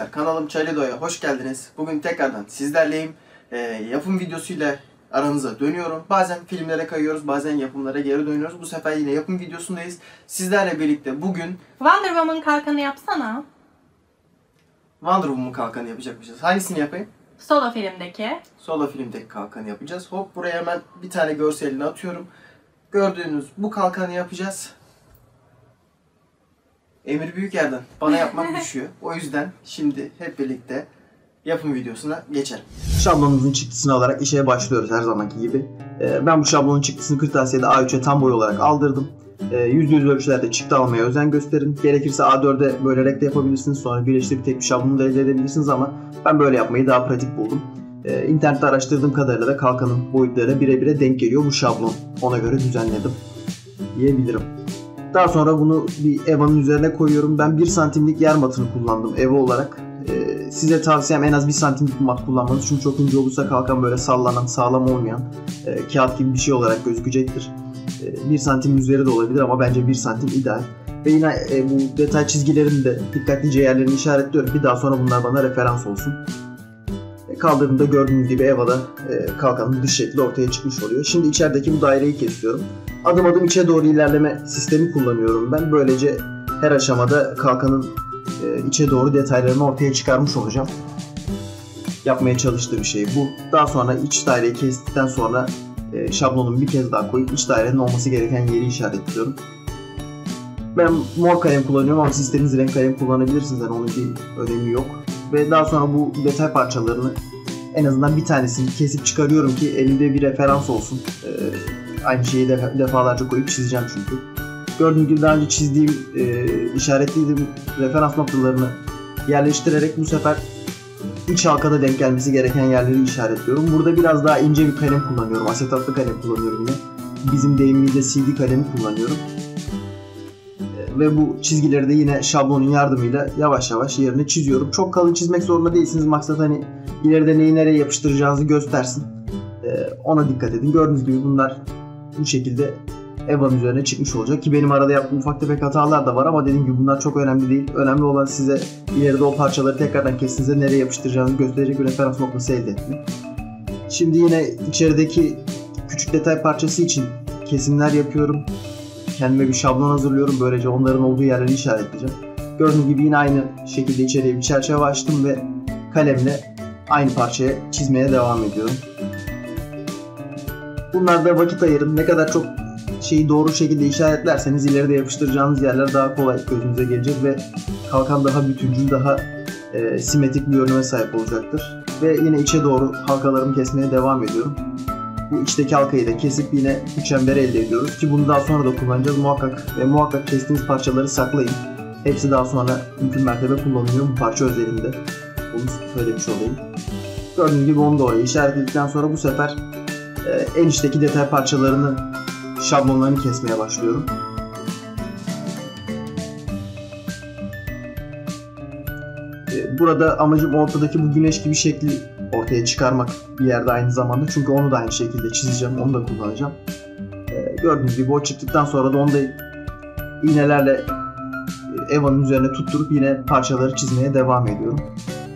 arkadaşlar kanalım Çalido'ya hoş geldiniz. Bugün tekrardan sizlerleyim. Ee, yapım videosuyla aranıza dönüyorum. Bazen filmlere kayıyoruz, bazen yapımlara geri dönüyoruz. Bu sefer yine yapım videosundayız. Sizlerle birlikte bugün Wonder Woman kalkanı yapsana. Wonder Woman kalkanı yapacakmışız. Hangisini yapayım? Solo filmdeki. Solo filmdeki kalkanı yapacağız. Hop buraya hemen bir tane görselini atıyorum. Gördüğünüz bu kalkanı yapacağız. Emir Büyüker'den bana yapmak düşüyor. O yüzden şimdi hep birlikte yapım videosuna geçelim. Şablonumuzun çıktısını alarak işe başlıyoruz her zamanki gibi. Ee, Ben bu şablonun çıktısını kırtasiyede A3'e tam boy olarak aldırdım. Ee, %100 ölçülerde çıktı almaya özen gösterin. Gerekirse A4'e bölerek de yapabilirsiniz. Sonra birleştirip tek bir şablonu da elde edebilirsiniz ama ben böyle yapmayı daha pratik buldum. Ee, İnternette araştırdığım kadarıyla da kalkanın boyutları birebire denk geliyor bu şablon. Ona göre düzenledim diyebilirim. Daha sonra bunu bir evanın üzerine koyuyorum. Ben 1 santimlik yer matını kullandım eva olarak. Ee, size tavsiyem en az 1 santimlik mat kullanmanız. Çünkü çok ince olursa kalkan böyle sallanan, sağlam olmayan e, kağıt gibi bir şey olarak gözükecektir. 1 santim üzeri de olabilir ama bence 1 santim ideal. Ve yine e, bu detay çizgilerini de dikkatlice yerlerini işaretliyorum ki daha sonra bunlar bana referans olsun. Kaldırdığımda gördüğünüz gibi Eva'da e, kalkanın dış şekli ortaya çıkmış oluyor. Şimdi içerideki bu daireyi kesiyorum. Adım adım içe doğru ilerleme sistemi kullanıyorum ben. Böylece her aşamada kalkanın e, içe doğru detaylarını ortaya çıkarmış olacağım. Yapmaya çalıştığım şey bu. Daha sonra iç daireyi kestikten sonra e, şablonumu bir kez daha koyup iç dairenin olması gereken yeri işaretliyorum. Ben mor kalem kullanıyorum ama siz istediğiniz renk kalem kullanabilirsiniz. Yani onun bir önemi yok. Ve daha sonra bu detay parçalarını en azından bir tanesini kesip çıkarıyorum ki elimde bir referans olsun. Ee, aynı şeyi de defalarca koyup çizeceğim çünkü. Gördüğünüz gibi daha önce çizdiğim, e, işaretlediğim referans noktalarını yerleştirerek bu sefer iç halkada denk gelmesi gereken yerleri işaretliyorum. Burada biraz daha ince bir kalem kullanıyorum. Asetatlı kalem kullanıyorum yine. Bizim deyimimizde CD kalemi kullanıyorum. Ve bu çizgileri de yine şablonun yardımıyla yavaş yavaş yerine çiziyorum. Çok kalın çizmek zorunda değilsiniz. Maksat hani ileride neyi nereye yapıştıracağınızı göstersin. E, Ona dikkat edin. Gördüğünüz gibi bunlar bu şekilde Eva'nın üzerine çıkmış olacak ki benim arada yaptığım ufak tefek hatalar da var ama dediğim gibi bunlar çok önemli değil. Önemli olan size ileride o parçaları tekrardan kestiğinizde nereye yapıştıracağınızı gösterecek bir referans noktası elde etmek. Şimdi yine içerideki küçük detay parçası için kesimler yapıyorum. Kendime bir şablon hazırlıyorum. Böylece onların olduğu yerleri işaretleyeceğim. Gördüğünüz gibi yine aynı şekilde içeriye bir çerçeve açtım ve kalemle aynı parçaya çizmeye devam ediyorum. Bunlarda vakit ayırın. Ne kadar çok şeyi doğru şekilde işaretlerseniz ileride yapıştıracağınız yerler daha kolay gözünüze gelecek ve kalkan daha bütüncül, daha e, simetrik bir görünüme sahip olacaktır. Ve yine içe doğru halkalarımı kesmeye devam ediyorum. Bu içteki halkayı da kesip yine bu çemberi elde ediyoruz ki bunu daha sonra da kullanacağız muhakkak ve muhakkak kestiğiniz parçaları saklayın. Hepsi daha sonra mümkün mertebe kullanılıyor bu parça özelinde. Bunu söylemiş olayım. Gördüğünüz gibi onu da oraya işaretledikten sonra bu sefer e, en içteki detay parçalarını şablonlarını kesmeye başlıyorum. Ee, Burada amacım ortadaki bu güneş gibi şekli ortaya çıkarmak bir yerde aynı zamanda. Çünkü onu da aynı şekilde çizeceğim, onu da kullanacağım. Ee, Gördüğünüz gibi o çıktıktan sonra da onu da iğnelerle e, Eva'nın üzerine tutturup yine parçaları çizmeye devam ediyorum.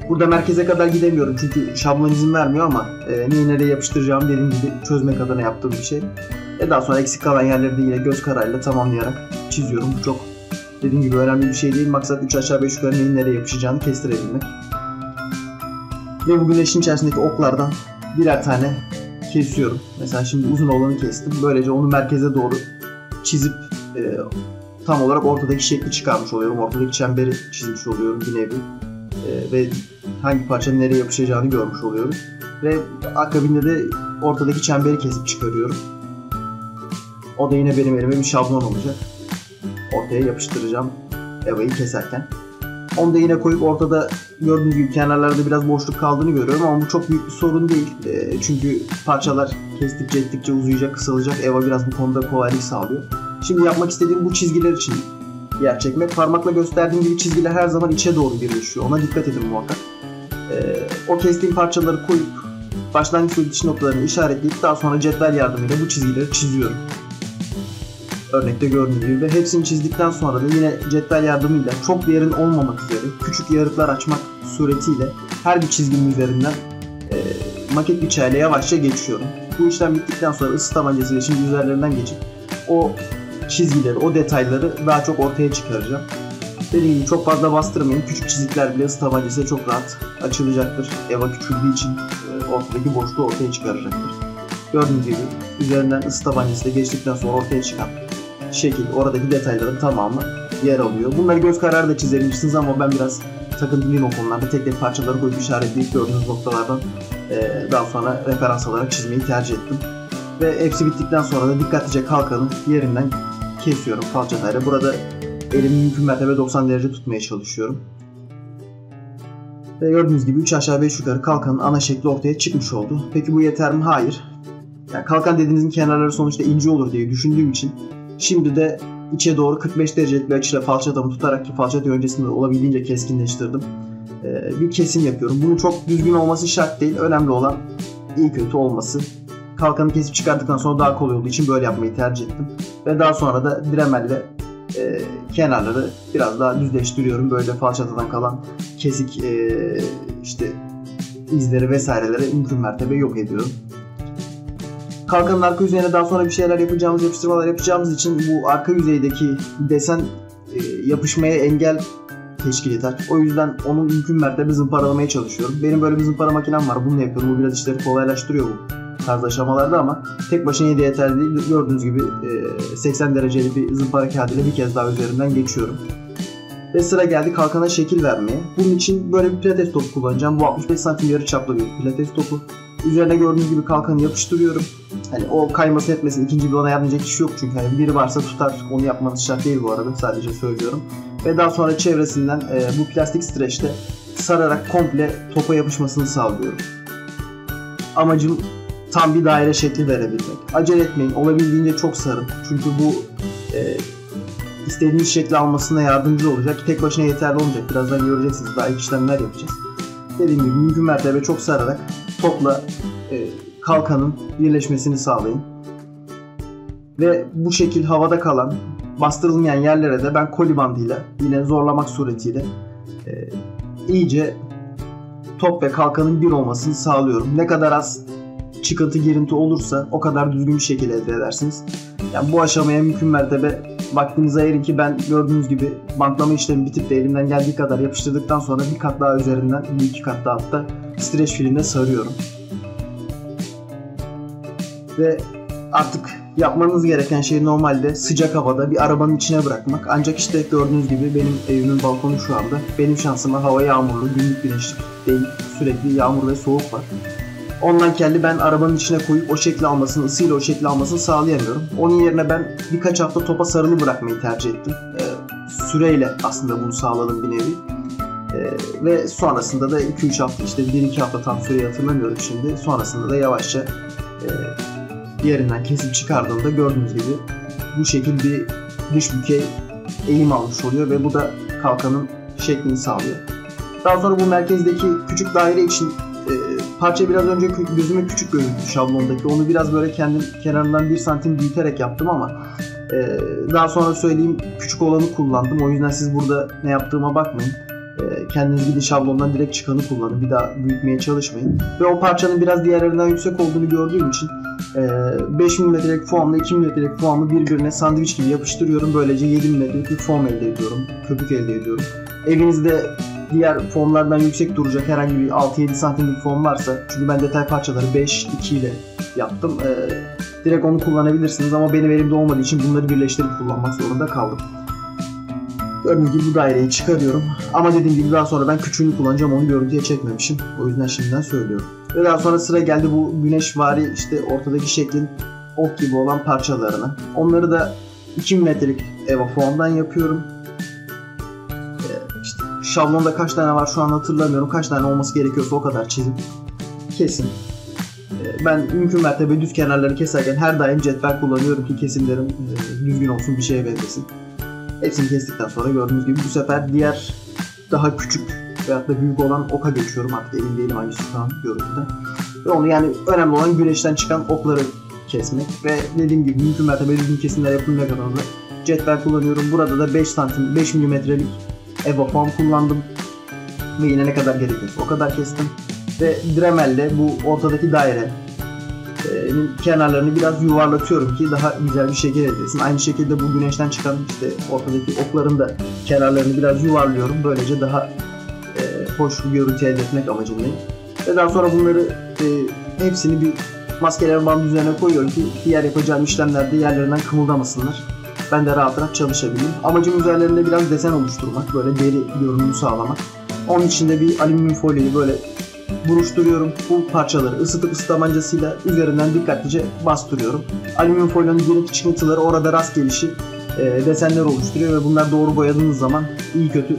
Burada merkeze kadar gidemiyorum çünkü şablon izin vermiyor ama e, neyi nereye yapıştıracağımı dediğim gibi çözmek adına yaptığım bir şey. Ve daha sonra eksik kalan yerleri de yine göz kararıyla tamamlayarak çiziyorum. Bu çok dediğim gibi önemli bir şey değil. Maksat 3 aşağı 5 yukarı neyin nereye yapışacağını kestirebilmek. Ve bu güneşin içerisindeki oklardan birer tane kesiyorum. Mesela şimdi uzun olanı kestim. Böylece onu merkeze doğru çizip e, tam olarak ortadaki şekli çıkarmış oluyorum. Ortadaki çemberi çizmiş oluyorum bir nevi. E, ve hangi parçanın nereye yapışacağını görmüş oluyorum. Ve akabinde de ortadaki çemberi kesip çıkarıyorum. O da yine benim elime bir şablon olacak. Ortaya yapıştıracağım Eva'yı keserken. Onu da yine koyup ortada gördüğünüz gibi kenarlarda biraz boşluk kaldığını görüyorum ama bu çok büyük bir sorun değil. E, çünkü parçalar kestikçe ettikçe uzayacak, kısalacak. Eva biraz bu konuda kolaylık sağlıyor. Şimdi yapmak istediğim bu çizgiler için yer çekmek. Parmakla gösterdiğim gibi çizgiler her zaman içe doğru birleşiyor. Ona dikkat edin muhakkak. E, o kestiğim parçaları koyup başlangıç ve bitiş noktalarını işaretleyip daha sonra cetvel yardımıyla bu çizgileri çiziyorum. Örnekte gördüğünüz gibi ve hepsini çizdikten sonra da yine cetvel yardımıyla çok derin olmamak üzere küçük yarıklar açmak suretiyle her bir çizginin üzerinden e, maket bıçağıyla yavaşça geçiyorum. Bu işlem bittikten sonra ısı tabancasıyla şimdi üzerlerinden geçip o çizgileri, o detayları daha çok ortaya çıkaracağım. Dediğim gibi çok fazla bastırmayın. Küçük çizikler bile ısı tabancasıyla çok rahat açılacaktır. Eva küçüldüğü için e, ortadaki boşluğu ortaya çıkaracaktır. Gördüğünüz gibi üzerinden ısı tabancasıyla geçtikten sonra ortaya çıkan şekil, oradaki detayların tamamı yer alıyor. Bunları göz kararı da çizebilirsiniz ama ben biraz takıntılıyım o konularda. Tek tek parçaları koyup işaretleyip gördüğünüz noktalardan e, daha sonra referans alarak çizmeyi tercih ettim. Ve hepsi bittikten sonra da dikkatlice kalkanın yerinden kesiyorum falçatayla. Burada elimi mümkün mertebe 90 derece tutmaya çalışıyorum. Ve gördüğünüz gibi 3 aşağı 5 yukarı kalkanın ana şekli ortaya çıkmış oldu. Peki bu yeter mi? Hayır. Yani kalkan dediğinizin kenarları sonuçta ince olur diye düşündüğüm için şimdi de içe doğru 45 derecelik bir açıyla falçatamı tutarak ki falçatayı öncesinde olabildiğince keskinleştirdim. Ee, bir kesim yapıyorum. Bunun çok düzgün olması şart değil. Önemli olan iyi kötü olması. Kalkanı kesip çıkardıktan sonra daha kolay olduğu için böyle yapmayı tercih ettim. Ve daha sonra da Dremel'le e, kenarları biraz daha düzleştiriyorum. Böyle falçatadan kalan kesik e, işte izleri vesaireleri mümkün mertebe yok ediyorum. Kalkanın arka yüzeyine daha sonra bir şeyler yapacağımız, yapıştırmalar yapacağımız için bu arka yüzeydeki desen e, yapışmaya engel teşkil eder. O yüzden onun mümkün mertebe zımparalamaya çalışıyorum. Benim böyle bir zımpara makinem var. Bununla yapıyorum. Bu biraz işleri kolaylaştırıyor bu tarz aşamalarda ama tek başına yine de yeterli değil. Gördüğünüz gibi e, 80 dereceli bir zımpara kağıdıyla bir kez daha üzerinden geçiyorum. Ve sıra geldi kalkana şekil vermeye. Bunun için böyle bir pilates topu kullanacağım. Bu 65 santim yarı çaplı bir pilates topu. Üzerine gördüğünüz gibi kalkanı yapıştırıyorum. Hani o kayması etmesin. ikinci bir ona yardımcı kişi yok çünkü. Hani biri varsa tutar. Onu yapmanız şart değil bu arada. Sadece söylüyorum. Ve daha sonra çevresinden e, bu plastik streçte sararak komple topa yapışmasını sağlıyorum. Amacım tam bir daire şekli verebilmek. Acele etmeyin. Olabildiğince çok sarın. Çünkü bu e, istediğiniz şekli almasına yardımcı olacak. Tek başına yeterli olmayacak. Birazdan göreceksiniz. Daha ilk işlemler yapacağız. Dediğim gibi mümkün mertebe çok sararak topla e, kalkanın birleşmesini sağlayın. Ve bu şekil havada kalan bastırılmayan yerlere de ben koli bandıyla yine zorlamak suretiyle e, iyice top ve kalkanın bir olmasını sağlıyorum. Ne kadar az çıkıntı girinti olursa o kadar düzgün bir şekilde elde edersiniz. Yani bu aşamaya mümkün mertebe vaktinizi ayırın ki ben gördüğünüz gibi bantlama işlemi bitip de elimden geldiği kadar yapıştırdıktan sonra bir kat daha üzerinden bir iki kat daha hatta streç filmle sarıyorum. Ve artık yapmanız gereken şey normalde sıcak havada bir arabanın içine bırakmak. Ancak işte gördüğünüz gibi benim evimin balkonu şu anda. Benim şansıma hava yağmurlu, günlük güneşlik değil. Sürekli yağmur ve soğuk var. Ondan kelli ben arabanın içine koyup o şekli almasını, ısıyla o şekli almasını sağlayamıyorum. Onun yerine ben birkaç hafta topa sarılı bırakmayı tercih ettim. Ee, süreyle aslında bunu sağladım bir nevi. Ee, ve sonrasında da 2-3 hafta işte 1-2 hafta tam süreyi hatırlamıyorum şimdi. Sonrasında da yavaşça e, yerinden kesip çıkardığımda gördüğünüz gibi bu şekil bir dış bükey eğim almış oluyor ve bu da kalkanın şeklini sağlıyor. Daha sonra bu merkezdeki küçük daire için e, parça biraz önce gözüme küçük göründü şablondaki. Onu biraz böyle kendim kenarından bir santim büyüterek yaptım ama e, daha sonra söyleyeyim küçük olanı kullandım. O yüzden siz burada ne yaptığıma bakmayın. E, kendiniz gidin şablondan direkt çıkanı kullanın. Bir daha büyütmeye çalışmayın. Ve o parçanın biraz diğerlerinden yüksek olduğunu gördüğüm için e, 5 mm'lik formla 2 mm'lik formu birbirine sandviç gibi yapıştırıyorum. Böylece 7 mm'lik bir form elde ediyorum. Köpük elde ediyorum. Evinizde diğer formlardan yüksek duracak herhangi bir 6-7 santimlik form varsa çünkü ben detay parçaları 5-2 ile yaptım. Ee, direkt onu kullanabilirsiniz ama benim elimde olmadığı için bunları birleştirip kullanmak zorunda kaldım. Gördüğünüz gibi bu daireyi çıkarıyorum. Ama dediğim gibi daha sonra ben küçüğünü kullanacağım onu görüntüye çekmemişim. O yüzden şimdiden söylüyorum. Ve daha sonra sıra geldi bu güneşvari işte ortadaki şeklin ok gibi olan parçalarına. Onları da 2 mm'lik Eva formdan yapıyorum. Şablonda kaç tane var şu an hatırlamıyorum. Kaç tane olması gerekiyorsa o kadar çizip kesin. Ee, Ben mümkün mertebe düz kenarları keserken her daim cetvel kullanıyorum ki kesimlerim e, düzgün olsun bir şeye benzesin. Hepsini kestikten sonra gördüğünüz gibi bu sefer diğer daha küçük veyahut da büyük olan oka geçiyorum artık emin değilim hangisi şu an görüntüde. Ve onu yani önemli olan güneşten çıkan okları kesmek ve dediğim gibi mümkün mertebe düzgün kesimler yapılana kadar da cetvel kullanıyorum. Burada da 5 santim 5 milimetrelik Eva foam kullandım ve yine ne kadar gerekiyorsa o kadar kestim ve Dremel'le bu ortadaki daire kenarlarını biraz yuvarlatıyorum ki daha güzel bir şekil elde etsin. Aynı şekilde bu güneşten çıkan işte ortadaki okların da kenarlarını biraz yuvarlıyorum. Böylece daha e, hoş bir görüntü elde etmek amacındayım. Ve daha sonra bunları e, hepsini bir maskeleme bandı üzerine koyuyorum ki diğer yapacağım işlemlerde yerlerinden kımıldamasınlar. Ben de rahat rahat çalışabileyim. Amacım üzerlerinde biraz desen oluşturmak, böyle deri görünümü sağlamak. Onun için de bir alüminyum folyoyu böyle buruşturuyorum. Bu parçaları ısıtıp ısıtamancasıyla üzerinden dikkatlice bastırıyorum. Alüminyum folyonun girinti çıkıntıları orada rast gelişi e, desenler oluşturuyor ve bunlar doğru boyadığınız zaman iyi kötü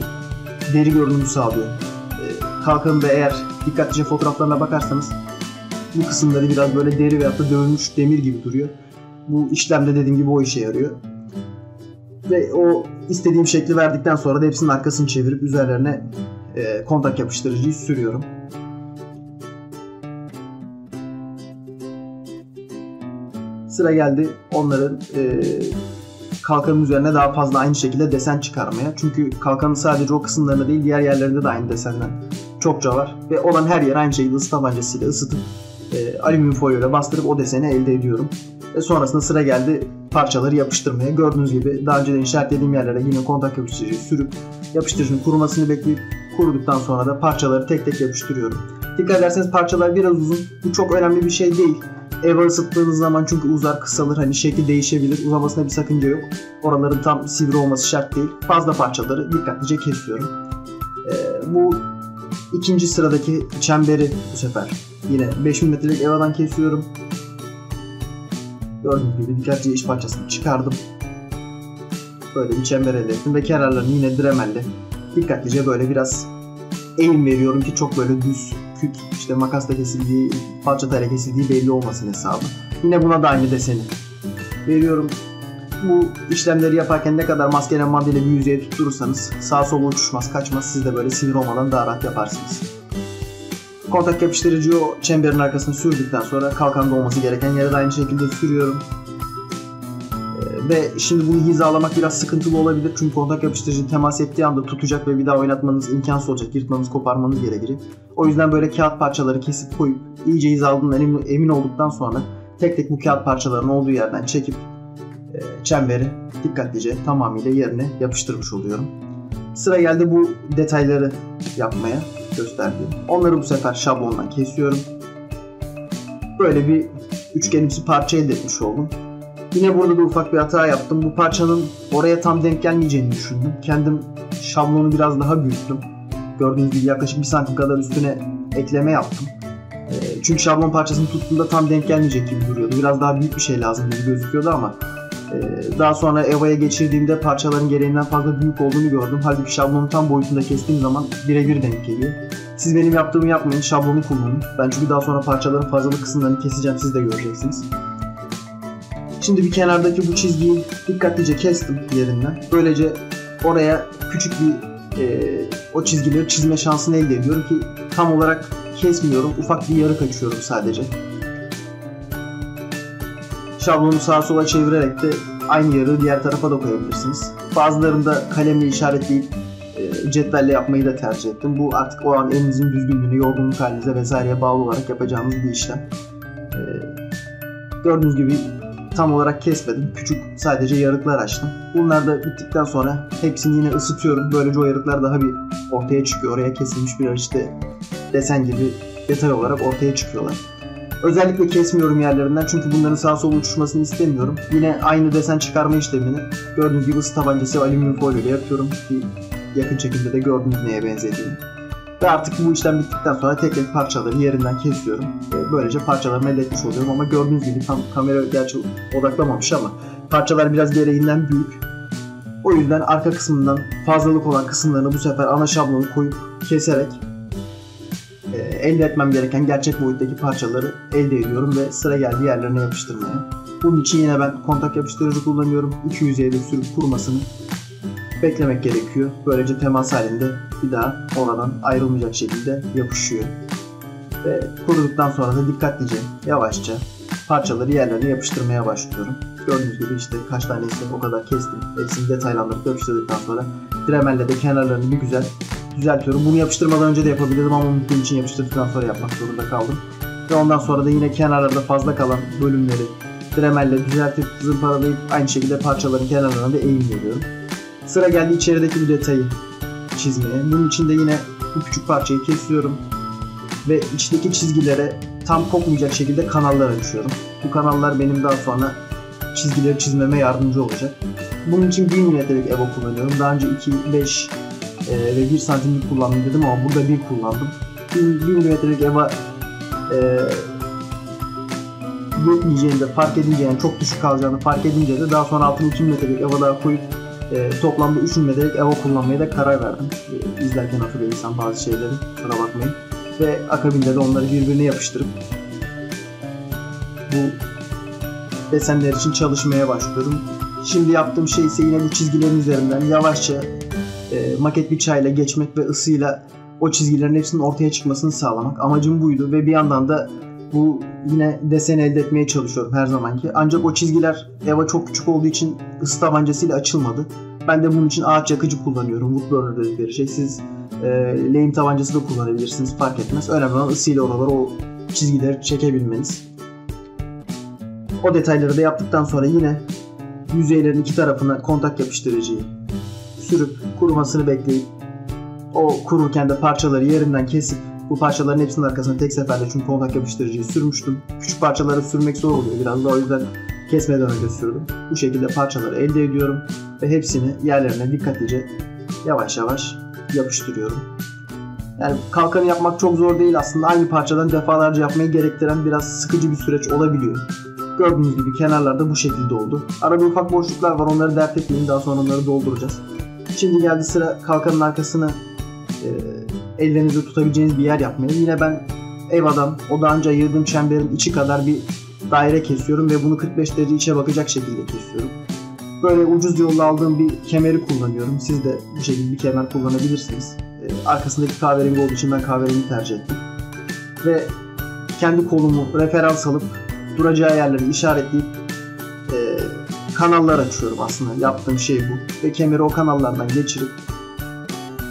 deri görünümü sağlıyor. E, kalkanın da eğer dikkatlice fotoğraflarına bakarsanız bu kısımları biraz böyle deri veyahut da dövülmüş demir gibi duruyor. Bu işlemde dediğim gibi o işe yarıyor. Ve o istediğim şekli verdikten sonra da hepsinin arkasını çevirip üzerlerine e, kontak yapıştırıcıyı sürüyorum. Sıra geldi onların e, kalkanın üzerine daha fazla aynı şekilde desen çıkarmaya. Çünkü kalkanın sadece o kısımlarında değil diğer yerlerinde de aynı desenler çokça var. Ve olan her yer aynı şekilde ısı tabancasıyla ısıtıp e, alüminyum folyoyla bastırıp o deseni elde ediyorum. Ve sonrasında sıra geldi parçaları yapıştırmaya. Gördüğünüz gibi daha önceden işaretlediğim yerlere yine kontak yapıştırıcıyı sürüp yapıştırıcının kurumasını bekleyip kuruduktan sonra da parçaları tek tek yapıştırıyorum. Dikkat ederseniz parçalar biraz uzun. Bu çok önemli bir şey değil. Eve ısıttığınız zaman çünkü uzar kısalır hani şekil değişebilir uzamasına bir sakınca yok. Oraların tam sivri olması şart değil. Fazla parçaları dikkatlice kesiyorum. Ee, bu ikinci sıradaki çemberi bu sefer yine 5 mm'lik evadan kesiyorum. Gördüğünüz gibi dikkatlice iç parçasını çıkardım. Böyle bir çember elde ettim ve kenarlarını yine dremelle dikkatlice böyle biraz eğim veriyorum ki çok böyle düz küt işte makasla kesildiği, parça tayla kesildiği belli olmasın hesabı. Yine buna da aynı deseni veriyorum. Bu işlemleri yaparken ne kadar maskele mandile bir yüzeye tutturursanız sağa sola uçuşmaz, kaçmaz. Siz de böyle sivri olmadan daha rahat yaparsınız. Kontak yapıştırıcıyı o çemberin arkasına sürdükten sonra kalkanda olması gereken yere de aynı şekilde sürüyorum. Ee, Ve şimdi bunu hizalamak biraz sıkıntılı olabilir çünkü kontak yapıştırıcı temas ettiği anda tutacak ve bir daha oynatmanız imkansız olacak. Yırtmanız, koparmanız gerekecek. O yüzden böyle kağıt parçaları kesip koyup iyice hizaladığından emin, olduktan sonra tek tek bu kağıt parçalarının olduğu yerden çekip çemberi dikkatlice tamamıyla yerine yapıştırmış oluyorum. Sıra geldi bu detayları yapmaya gösterdiğim. Onları bu sefer şablondan kesiyorum. Böyle bir üçgenimsi parça elde etmiş oldum. Yine burada da ufak bir hata yaptım. Bu parçanın oraya tam denk gelmeyeceğini düşündüm. Kendim şablonu biraz daha büyüttüm. Gördüğünüz gibi yaklaşık 1 santim kadar üstüne ekleme yaptım. Ee, Çünkü şablon parçasını tuttuğumda tam denk gelmeyecek gibi duruyordu. Biraz daha büyük bir şey lazım gibi gözüküyordu ama e, daha sonra Eva'ya geçirdiğimde parçaların gereğinden fazla büyük olduğunu gördüm. Halbuki şablonu tam boyutunda kestiğim zaman birebir denk geliyor. Siz benim yaptığımı yapmayın, şablonu kullanın. Ben çünkü daha sonra parçaların fazlalık kısımlarını keseceğim, siz de göreceksiniz. Şimdi bir kenardaki bu çizgiyi dikkatlice kestim yerinden. Böylece oraya küçük bir e, o çizgileri çizme şansını elde ediyorum ki tam olarak kesmiyorum. Ufak bir yarık açıyorum sadece. Şablonu sağa sola çevirerek de aynı yarığı diğer tarafa da koyabilirsiniz. Bazılarında kalemle işaretleyip e, cetvelle yapmayı da tercih ettim. Bu artık o an elinizin düzgünlüğüne, yorgunluk halinize vesaireye bağlı olarak yapacağınız bir işlem. E, gördüğünüz gibi tam olarak kesmedim. Küçük sadece yarıklar açtım. Bunlar da bittikten sonra hepsini yine ısıtıyorum. Böylece o yarıklar daha bir ortaya çıkıyor. Oraya kesilmiş bir işte desen gibi detay olarak ortaya çıkıyorlar. Özellikle kesmiyorum yerlerinden çünkü bunların sağa sola uçuşmasını istemiyorum. Yine aynı desen çıkarma işlemini gördüğünüz gibi ısı tabancası alüminyum folyo ile yapıyorum ki yakın çekimde de gördüğünüz neye benzediğini. Ve artık bu işlem bittikten sonra tek tek parçaları yerinden kesiyorum. Böylece parçalarımı elde etmiş oluyorum ama gördüğünüz gibi tam kamera gerçi odaklamamış ama parçalar biraz gereğinden büyük. O yüzden arka kısmından fazlalık olan kısımlarını bu sefer ana şablonu koyup keserek e, elde etmem gereken gerçek boyuttaki parçaları elde ediyorum ve sıra geldi yerlerine yapıştırmaya. Bunun için yine ben kontak yapıştırıcı kullanıyorum. İki yüzeye de sürüp kurumasını beklemek gerekiyor. Böylece temas halinde bir daha oradan ayrılmayacak şekilde yapışıyor. Ve kuruduktan sonra da dikkatlice, yavaşça parçaları yerlerine yapıştırmaya başlıyorum. Gördüğünüz gibi işte kaç tanesi o kadar kestim. Hepsini detaylandırıp yapıştırdıktan sonra Dremel'le de kenarlarını bir güzel düzeltiyorum. Bunu yapıştırmadan önce de yapabilirdim ama unuttuğum için yapıştırdıktan sonra yapmak zorunda kaldım. Ve ondan sonra da yine kenarlarda fazla kalan bölümleri Dremel'le düzeltip zımparalayıp aynı şekilde parçaların kenarlarına da eğim veriyorum. Sıra geldi içerideki bu detayı çizmeye. Bunun için de yine bu küçük parçayı kesiyorum ve içteki çizgilere tam kopmayacak şekilde kanallar açıyorum. Bu kanallar benim daha sonra çizgileri çizmeme yardımcı olacak. Bunun için 1 milimetrelik EVO kullanıyorum. Daha önce 2, 5 e, ve 1 santimlik kullandım dedim ama burada 1 kullandım. 1, 1 milimetrelik EVO e, yetmeyeceğini de fark edince yani çok düşük kalacağını fark edince de daha sonra altına 2 milimetrelik EVO daha koyup e, toplamda 3 milimetrelik EVO kullanmaya da karar verdim. E, izlerken hatırlıyor insan bazı şeyleri. Kusura bakmayın. Ve akabinde de onları birbirine yapıştırıp bu desenler için çalışmaya başlıyorum. Şimdi yaptığım şey ise yine bu çizgilerin üzerinden yavaşça e, maket bir çayla geçmek ve ısıyla o çizgilerin hepsinin ortaya çıkmasını sağlamak. Amacım buydu ve bir yandan da bu yine desen elde etmeye çalışıyorum her zamanki. Ancak o çizgiler Eva çok küçük olduğu için ısı tabancasıyla açılmadı. Ben de bunun için ağaç yakıcı kullanıyorum. Woodburner dedikleri şey. Siz e, lehim tabancası da kullanabilirsiniz fark etmez. Önemli olan ısıyla oralara o çizgileri çekebilmeniz. O detayları da yaptıktan sonra yine yüzeylerin iki tarafına kontak yapıştırıcıyı sürüp kurumasını bekleyip o kururken de parçaları yerinden kesip bu parçaların hepsinin arkasına tek seferde çünkü kontak yapıştırıcıyı sürmüştüm. Küçük parçaları sürmek zor oluyor biraz da o yüzden kesmeden önce sürdüm. Bu şekilde parçaları elde ediyorum ve hepsini yerlerine dikkatlice yavaş yavaş yapıştırıyorum. Yani kalkanı yapmak çok zor değil aslında. Aynı parçadan defalarca yapmayı gerektiren biraz sıkıcı bir süreç olabiliyor. Gördüğünüz gibi kenarlarda bu şekilde oldu. Arada ufak boşluklar var onları dert etmeyin daha sonra onları dolduracağız. Şimdi geldi sıra kalkanın arkasını e, ellerinizde tutabileceğiniz bir yer yapmaya. Yine ben Eva'dan o daha önce ayırdığım çemberin içi kadar bir daire kesiyorum ve bunu 45 derece içe bakacak şekilde kesiyorum. Böyle ucuz yolla aldığım bir kemeri kullanıyorum. Siz de bu şekilde bir kemer kullanabilirsiniz. E, arkasındaki kahverengi olduğu için ben kahverengi tercih ettim. Ve kendi kolumu referans alıp duracağı yerleri işaretleyip kanallar açıyorum aslında. Yaptığım şey bu. Ve kemeri o kanallardan geçirip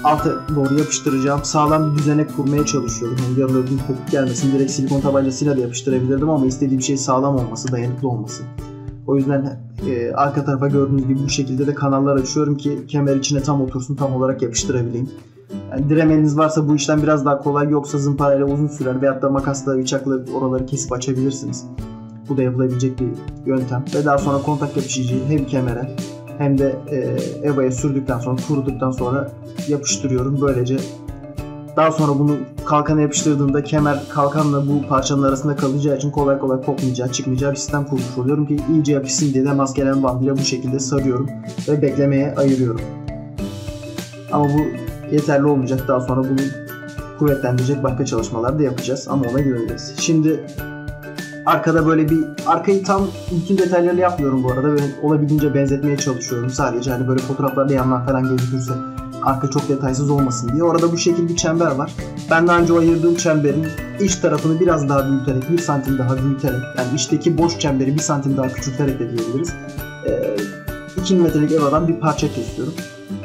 alta doğru yapıştıracağım. Sağlam bir düzenek kurmaya çalışıyorum. Yani yarın öbür kopuk gelmesin. Direkt silikon tabancasıyla da yapıştırabilirdim ama istediğim şey sağlam olması, dayanıklı olması. O yüzden e, arka tarafa gördüğünüz gibi bu şekilde de kanallar açıyorum ki kemer içine tam otursun, tam olarak yapıştırabileyim. Yani diremeliniz varsa bu işlem biraz daha kolay yoksa zımparayla uzun sürer veyahut da makasla, bıçakla oraları kesip açabilirsiniz. Bu da yapılabilecek bir yöntem. Ve daha sonra kontak yapışıcıyı hem kemere hem de e, EVA'ya sürdükten sonra kuruduktan sonra yapıştırıyorum. Böylece daha sonra bunu kalkana yapıştırdığımda kemer kalkanla bu parçanın arasında kalacağı için kolay kolay kopmayacağı, çıkmayacağı bir sistem kurmuş oluyorum ki iyice yapışsın diye de maskeleme bandıyla bu şekilde sarıyorum ve beklemeye ayırıyorum. Ama bu yeterli olmayacak. Daha sonra bunu kuvvetlendirecek başka çalışmalar da yapacağız ama ona gireceğiz. Şimdi arkada böyle bir arkayı tam bütün detaylarıyla yapmıyorum bu arada ve olabildiğince benzetmeye çalışıyorum. Sadece hani böyle fotoğraflarda yanlar falan gözükürse arka çok detaysız olmasın diye. Orada bu şekilde bir çember var. Ben daha önce ayırdığım çemberin iç tarafını biraz daha büyüterek, bir santim daha büyüterek, yani içteki boş çemberi bir santim daha küçülterek de diyebiliriz. Ee, 2 metrelik evadan bir parça kesiyorum.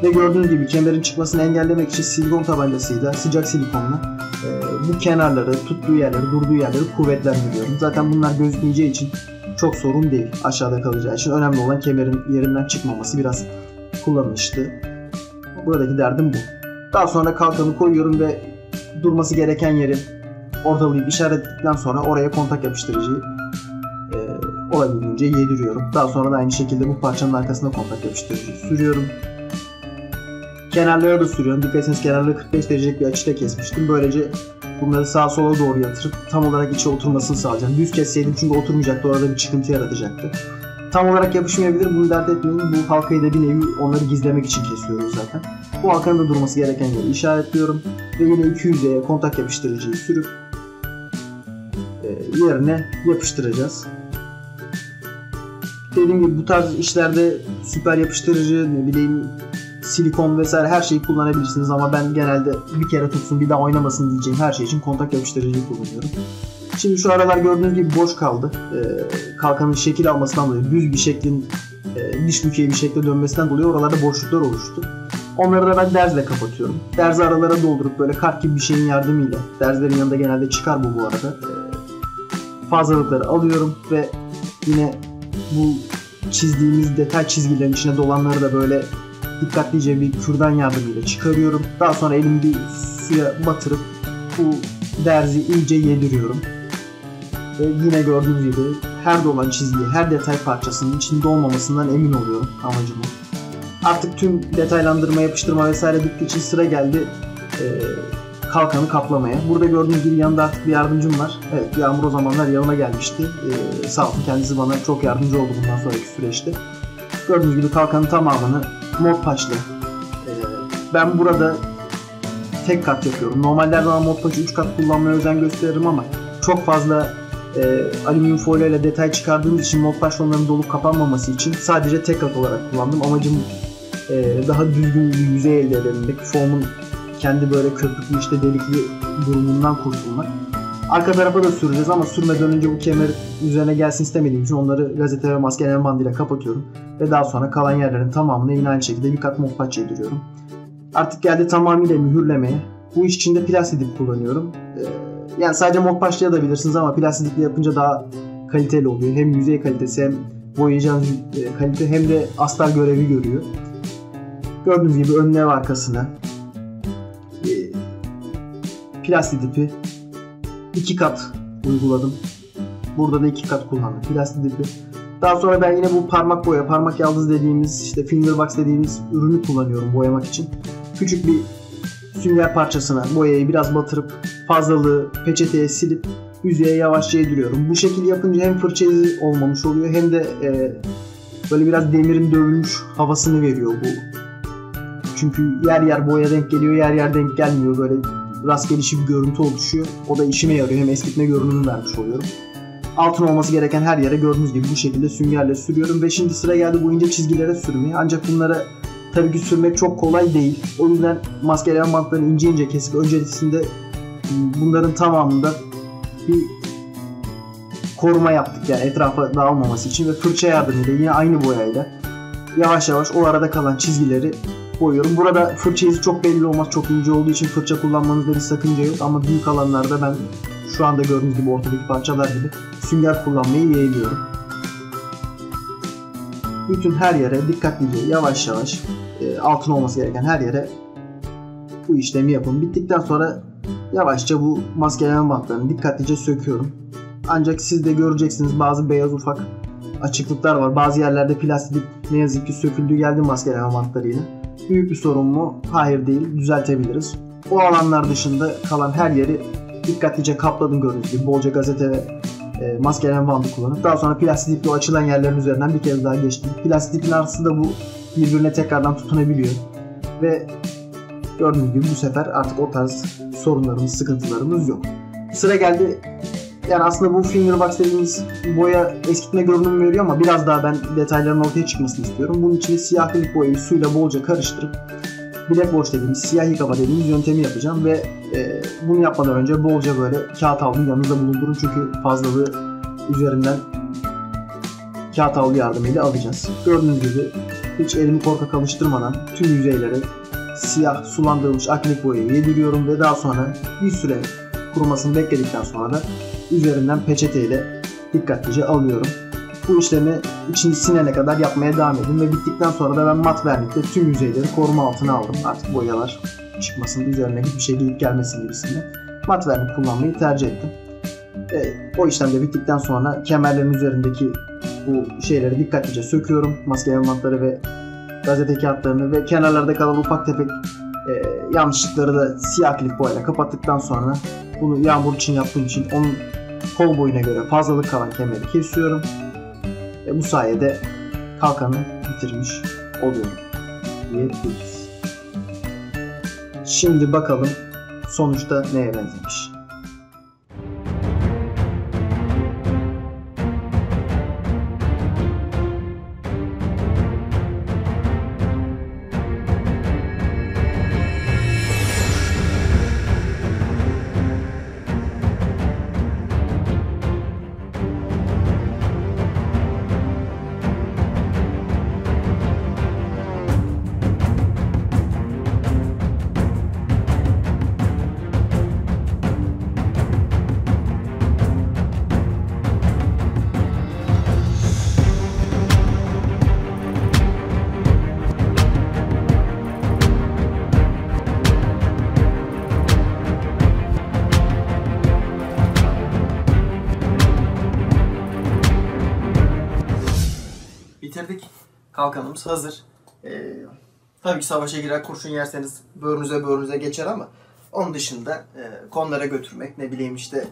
Ve gördüğünüz gibi çemberin çıkmasını engellemek için silikon tabancasıyla, sıcak silikonla e, bu kenarları, tuttuğu yerleri, durduğu yerleri kuvvetlendiriyorum. Zaten bunlar gözükmeyeceği için çok sorun değil aşağıda kalacağı için. Önemli olan kemerin yerinden çıkmaması biraz kullanışlı. Buradaki derdim bu. Daha sonra kalkanı koyuyorum ve durması gereken yeri ortalayıp işaretledikten sonra oraya kontak yapıştırıcıyı e, olabildiğince yediriyorum. Daha sonra da aynı şekilde bu parçanın arkasına kontak yapıştırıcıyı sürüyorum. Kenarlara da sürüyorum. Dikkat etseniz kenarları 45 derecelik bir açıyla kesmiştim. Böylece bunları sağa sola doğru yatırıp tam olarak içe oturmasını sağlayacağım. Düz kesseydim çünkü oturmayacaktı. Orada bir çıkıntı yaratacaktı. Tam olarak yapışmayabilir. Bunu dert etmeyin. Bu halkayı da bir nevi onları gizlemek için kesiyoruz zaten. Bu halkanın da durması gereken yeri işaretliyorum. Ve yine 200'e kontak yapıştırıcıyı sürüp e, yerine yapıştıracağız. Dediğim gibi bu tarz işlerde süper yapıştırıcı, ne bileyim silikon vesaire her şeyi kullanabilirsiniz ama ben genelde bir kere tutsun bir daha oynamasın diyeceğim her şey için kontak yapıştırıcıyı kullanıyorum. Şimdi şu aralar gördüğünüz gibi boş kaldı. Ee, kalkanın şekil almasından dolayı düz bir şeklin e, diş bükey bir şekilde dönmesinden dolayı oralarda boşluklar oluştu. Onları da ben derzle kapatıyorum. Derzi aralara doldurup böyle kart gibi bir şeyin yardımıyla derzlerin yanında genelde çıkar bu bu arada. Ee, fazlalıkları alıyorum ve yine bu çizdiğimiz detay çizgilerin içine dolanları da böyle dikkatlice bir kürdan yardımıyla çıkarıyorum. Daha sonra elimi bir suya batırıp bu derzi iyice yediriyorum. Ve yine gördüğünüz gibi her dolan çizgiye, her detay parçasının içinde olmamasından emin oluyorum amacım o. Artık tüm detaylandırma, yapıştırma vesaire bittiği için sıra geldi e, kalkanı kaplamaya. Burada gördüğünüz gibi yanında artık bir yardımcım var. Evet Yağmur o zamanlar yanıma gelmişti. E, sağ olsun kendisi bana çok yardımcı oldu bundan sonraki süreçte. Gördüğünüz gibi kalkanın tamamını mod paçlı. E, ben burada tek kat yapıyorum. Normalde zaman mod paçı 3 kat kullanmaya özen gösteririm ama çok fazla e, alüminyum folyo ile detay çıkardığımız için mod paçlarının dolup kapanmaması için sadece tek kat olarak kullandım. Amacım e, daha düzgün bir yüzey elde edebilmek. Formun kendi böyle köpüklü işte delikli durumundan kurtulmak. Arka tarafa da süreceğiz ama sürmeden önce bu kemer üzerine gelsin istemediğim için onları gazete ve maskeleme bandıyla kapatıyorum. Ve daha sonra kalan yerlerin tamamını yine aynı şekilde bir kat mod paç yediriyorum. Artık geldi tamamıyla mühürlemeye. Bu iş için de plastik kullanıyorum. Ee, yani sadece mod başlayabilirsiniz ama plastikle yapınca daha kaliteli oluyor. Hem yüzey kalitesi hem boyayacağınız e, kalite hem de astar görevi görüyor. Gördüğünüz gibi önüne ve arkasına e, plastik ipi iki kat uyguladım. Burada da iki kat kullandım plastik ipi. Daha sonra ben yine bu parmak boya, parmak yaldız dediğimiz işte fingerbox dediğimiz ürünü kullanıyorum boyamak için. Küçük bir sünger parçasına boyayı biraz batırıp fazlalığı peçeteye silip yüzeye yavaşça yediriyorum. Bu şekil yapınca hem fırça izi olmamış oluyor hem de e, böyle biraz demirin dövülmüş havasını veriyor bu. Çünkü yer yer boya denk geliyor, yer yer denk gelmiyor. Böyle rastgelişi bir görüntü oluşuyor. O da işime yarıyor. Hem eskitme görünümü vermiş oluyorum. Altın olması gereken her yere gördüğünüz gibi bu şekilde süngerle sürüyorum. Ve şimdi sıra geldi bu ince çizgilere sürmeye. Ancak bunlara tabii ki sürmek çok kolay değil. O yüzden maskeleme bantlarını ince ince kesip öncesinde bunların tamamında bir koruma yaptık yani etrafa dağılmaması için ve fırça yardımıyla yine aynı boyayla yavaş yavaş o arada kalan çizgileri boyuyorum. Burada fırça izi çok belli olmaz. Çok ince olduğu için fırça kullanmanızda bir sakınca yok ama büyük alanlarda ben şu anda gördüğünüz gibi ortadaki parçalar gibi sünger kullanmayı yeğliyorum. Bütün her yere dikkatlice yavaş yavaş e, altın olması gereken her yere bu işlemi yapın. Bittikten sonra yavaşça bu maskeleme bantlarını dikkatlice söküyorum. Ancak siz de göreceksiniz bazı beyaz ufak açıklıklar var. Bazı yerlerde plastik ne yazık ki söküldüğü geldi maskeleme bantlarıyla. Büyük bir sorun mu? Hayır değil. Düzeltebiliriz. O alanlar dışında kalan her yeri dikkatlice kapladım gördüğünüz gibi. Bolca gazete ve e, maskeleme bandı kullanıp daha sonra plastik ipli o açılan yerlerin üzerinden bir kez daha geçtim. Plastik ipin arasında bu birbirine tekrardan tutunabiliyor. Ve gördüğünüz gibi bu sefer artık o tarz sorunlarımız, sıkıntılarımız yok. Sıra geldi yani aslında bu fingerbox dediğimiz boya eskitme görünümü veriyor ama biraz daha ben detayların ortaya çıkmasını istiyorum. Bunun için siyah akrilik boyayı suyla bolca karıştırıp black wash dediğimiz siyah yıkama dediğimiz yöntemi yapacağım ve e, bunu yapmadan önce bolca böyle kağıt havluyu yanınızda bulundurun çünkü fazlalığı üzerinden kağıt havlu yardımıyla alacağız. Gördüğünüz gibi hiç elimi korkak alıştırmadan tüm yüzeylere siyah sulandırılmış akrilik boyayı yediriyorum ve daha sonra bir süre kurumasını bekledikten sonra da üzerinden peçeteyle dikkatlice alıyorum. Bu işlemi içini sinene kadar yapmaya devam edin ve bittikten sonra da ben mat vernikle tüm yüzeyleri koruma altına aldım. Artık boyalar çıkmasın, üzerine hiçbir şey gelip gelmesin gibisinden. Mat vernik kullanmayı tercih ettim. E, o işlem de bittikten sonra kemerlerin üzerindeki bu şeyleri dikkatlice söküyorum. Maske matları ve gazete kağıtlarını ve kenarlarda kalan ufak tefek e, yanlışlıkları da siyah klip boyayla kapattıktan sonra bunu yağmur için yaptığım için onun kol boyuna göre fazlalık kalan kemeri kesiyorum. Ve bu sayede kalkanı bitirmiş oluyorum diyebiliriz. Şimdi bakalım sonuçta neye benzemiş. Kalkanımız hazır. Ee, tabii ki savaşa girer kurşun yerseniz böğrünüze böğrünüze geçer ama onun dışında e, konulara götürmek ne bileyim işte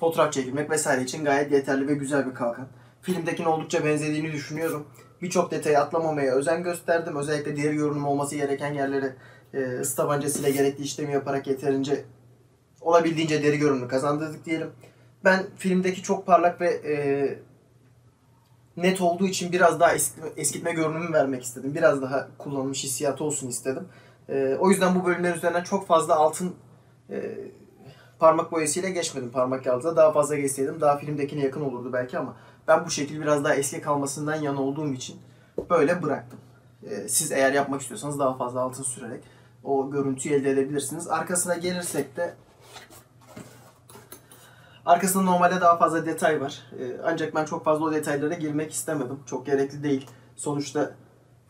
fotoğraf çekilmek vesaire için gayet yeterli ve güzel bir kalkan. Filmdekine oldukça benzediğini düşünüyorum. Birçok detayı atlamamaya özen gösterdim. Özellikle deri görünüm olması gereken yerlere e, tabancasıyla gerekli işlemi yaparak yeterince olabildiğince deri görünümü kazandırdık diyelim. Ben filmdeki çok parlak ve e, net olduğu için biraz daha eskitme, eskitme görünümü vermek istedim. Biraz daha kullanılmış hissiyatı olsun istedim. E, o yüzden bu bölümlerin üzerinden çok fazla altın e, parmak boyasıyla geçmedim parmak yaldızla. Daha fazla geçseydim daha filmdekine yakın olurdu belki ama ben bu şekil biraz daha eski kalmasından yana olduğum için böyle bıraktım. E, siz eğer yapmak istiyorsanız daha fazla altın sürerek o görüntüyü elde edebilirsiniz. Arkasına gelirsek de Arkasında normalde daha fazla detay var. Ee, ancak ben çok fazla o detaylara girmek istemedim. Çok gerekli değil. Sonuçta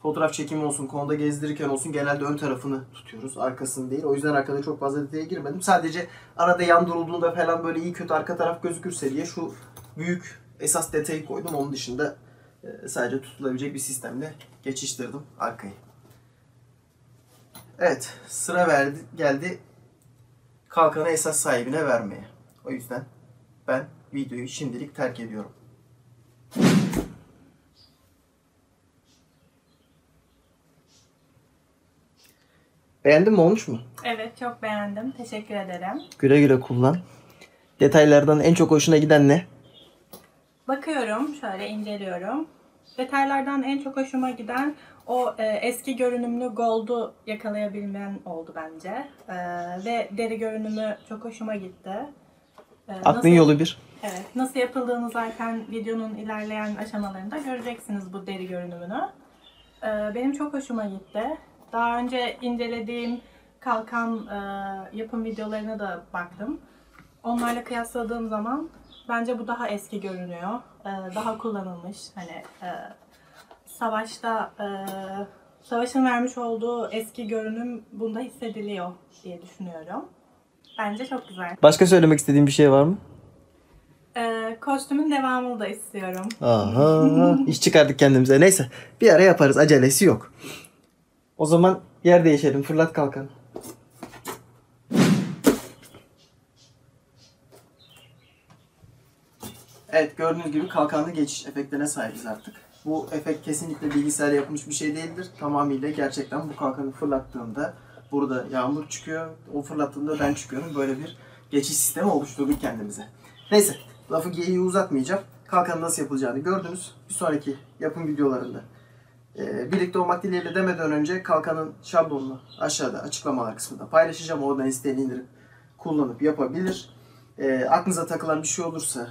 fotoğraf çekimi olsun, konuda gezdirirken olsun genelde ön tarafını tutuyoruz. Arkasını değil. O yüzden arkada çok fazla detaya girmedim. Sadece arada yan durulduğunda falan böyle iyi kötü arka taraf gözükürse diye şu büyük esas detayı koydum. Onun dışında e, sadece tutulabilecek bir sistemle geçiştirdim arkayı. Evet, sıra verdi geldi kalkanı esas sahibine vermeye. O yüzden ben videoyu şimdilik terk ediyorum. Beğendin mi olmuş mu? Evet çok beğendim. Teşekkür ederim. Güle güle kullan. Detaylardan en çok hoşuna giden ne? Bakıyorum şöyle inceliyorum. Detaylardan en çok hoşuma giden o e, eski görünümlü gold'u yakalayabilmen oldu bence. E, ve deri görünümü çok hoşuma gitti. E, Aklın nasıl- yolu bir. Evet. Nasıl yapıldığını zaten videonun ilerleyen aşamalarında göreceksiniz bu deri görünümünü. Ee, benim çok hoşuma gitti. Daha önce incelediğim kalkan e, yapım videolarına da baktım. Onlarla kıyasladığım zaman bence bu daha eski görünüyor. Ee, daha kullanılmış. Hani e, savaşta e, savaşın vermiş olduğu eski görünüm bunda hissediliyor diye düşünüyorum. Bence çok güzel. Başka söylemek istediğin bir şey var mı? Ee, kostümün devamını da istiyorum. Aha, iş çıkardık kendimize. Neyse, bir ara yaparız. Acelesi yok. O zaman yer değişelim. Fırlat kalkan. Evet, gördüğünüz gibi kalkanlı geçiş efektine sahibiz artık. Bu efekt kesinlikle bilgisayar yapılmış bir şey değildir. Tamamıyla gerçekten bu kalkanı fırlattığımda burada yağmur çıkıyor. O fırlattığımda ben çıkıyorum. Böyle bir geçiş sistemi oluşturduk kendimize. Neyse, lafı geyiği uzatmayacağım. Kalkanın nasıl yapılacağını gördünüz. Bir sonraki yapım videolarında ee, birlikte olmak dileğiyle demeden önce kalkanın şablonunu aşağıda açıklamalar kısmında paylaşacağım. Oradan isteyen indirip kullanıp yapabilir. Ee, aklınıza takılan bir şey olursa,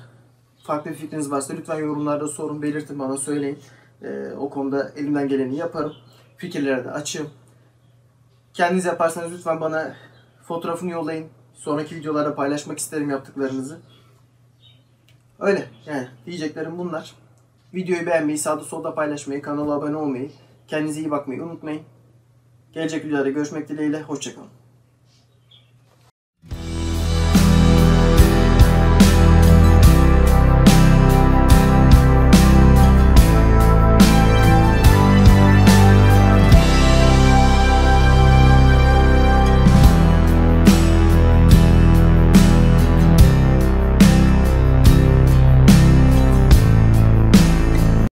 farklı bir fikriniz varsa lütfen yorumlarda sorun, belirtin bana söyleyin. Ee, o konuda elimden geleni yaparım. Fikirlere de açığım. Kendiniz yaparsanız lütfen bana fotoğrafını yollayın. Sonraki videolarda paylaşmak isterim yaptıklarınızı. Öyle yani diyeceklerim bunlar. Videoyu beğenmeyi, sağda solda paylaşmayı, kanala abone olmayı, kendinize iyi bakmayı unutmayın. Gelecek videoda görüşmek dileğiyle, hoşçakalın.